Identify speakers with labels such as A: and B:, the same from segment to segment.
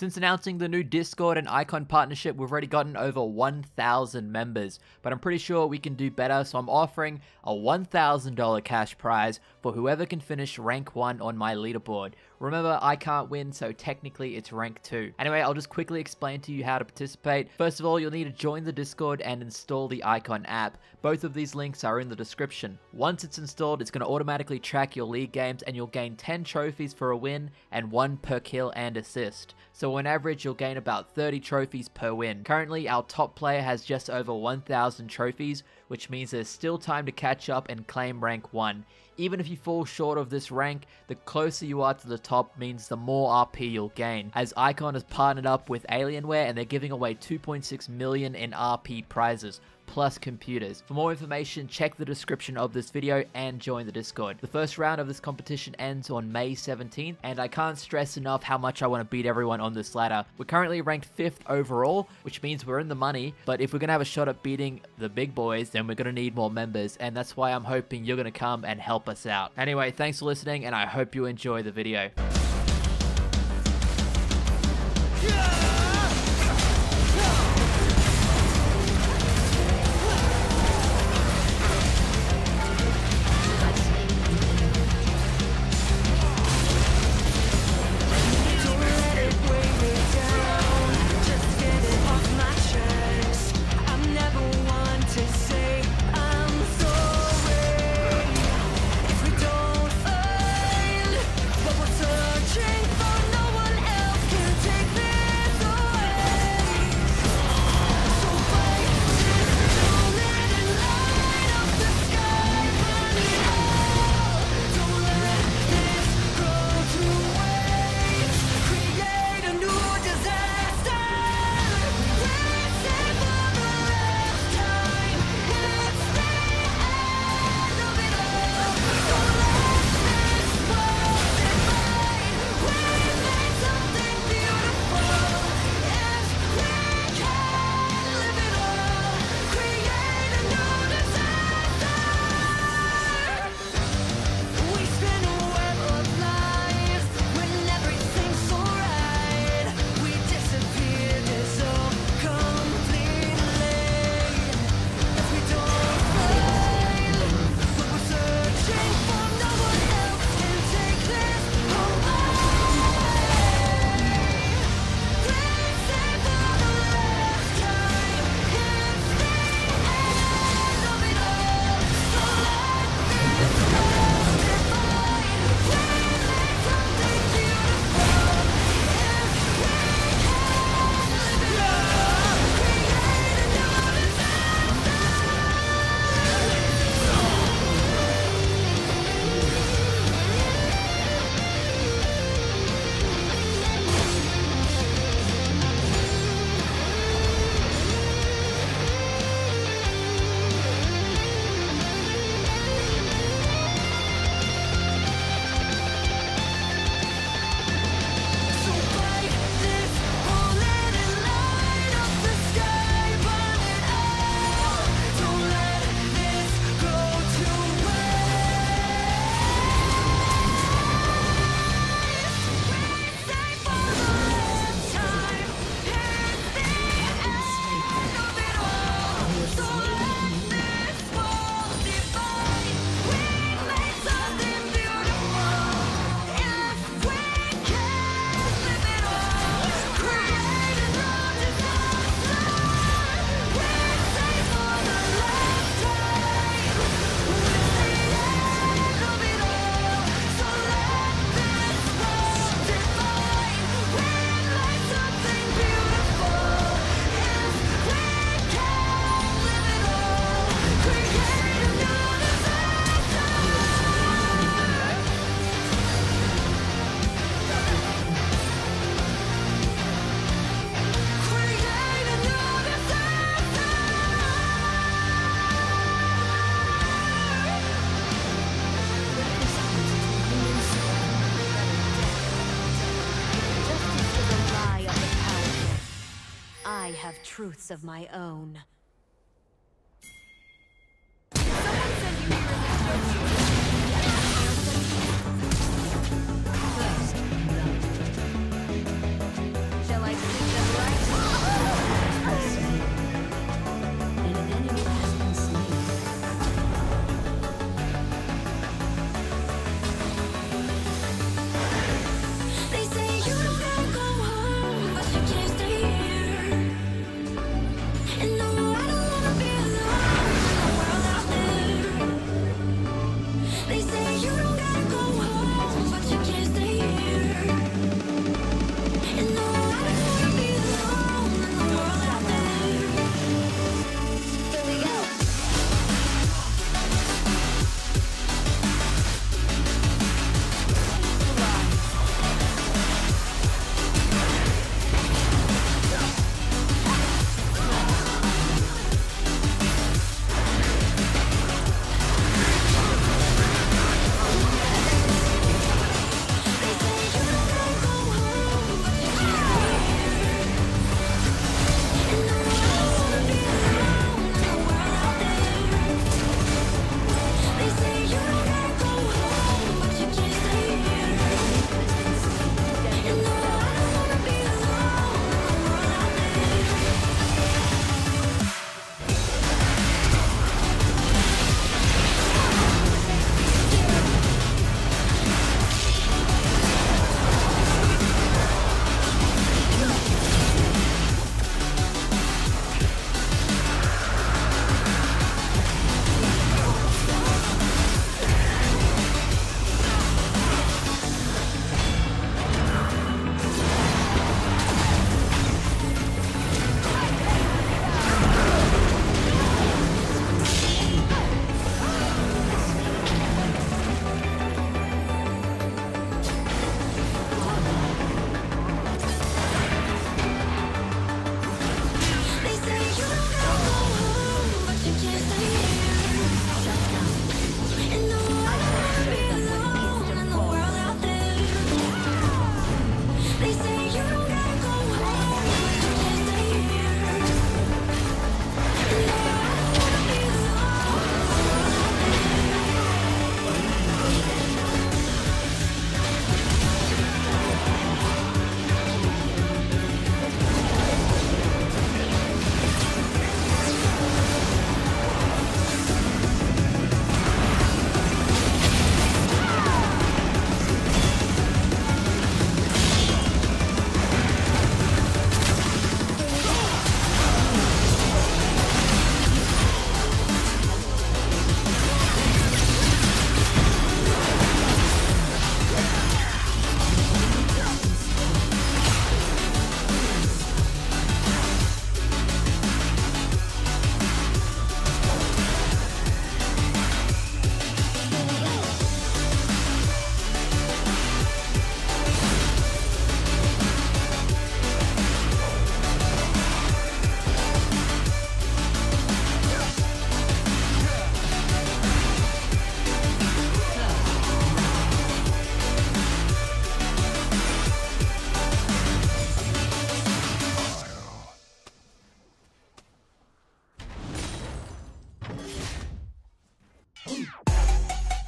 A: Since announcing the new Discord and Ikon partnership, we've already gotten over 1,000 members, but I'm pretty sure we can do better, so I'm offering a $1,000 cash prize for whoever can finish rank 1 on my leaderboard. Remember, I can't win, so technically it's rank 2. Anyway, I'll just quickly explain to you how to participate. First of all, you'll need to join the Discord and install the Ikon app. Both of these links are in the description. Once it's installed, it's going to automatically track your league games and you'll gain 10 trophies for a win and 1 per kill and assist. So on average, you'll gain about 30 trophies per win. Currently, our top player has just over 1,000 trophies, which means there's still time to catch up and claim rank 1. Even if you fall short of this rank, the closer you are to the top means the more RP you'll gain, as Ikon has partnered up with Alienware and they're giving away 2.6 million in RP prizes, plus computers. For more information, check the description of this video and join the Discord. The first round of this competition ends on May 17th, and I can't stress enough how much I want to beat everyone on this ladder. We're currently ranked 5th overall, which means we're in the money, but if we're going to have a shot at beating the big boys, then we're going to need more members, and that's why I'm hoping you're going to come and help us out. Anyway, thanks for listening, and I hope you enjoy the video.
B: have truths of my own.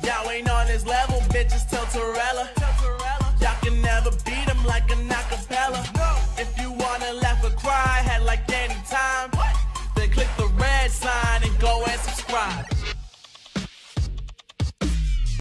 C: Y'all ain't on his level, bitches Tilterella. Y'all can never beat him like an acapella. If you wanna laugh or cry, had like any time, then click the red sign and go and subscribe.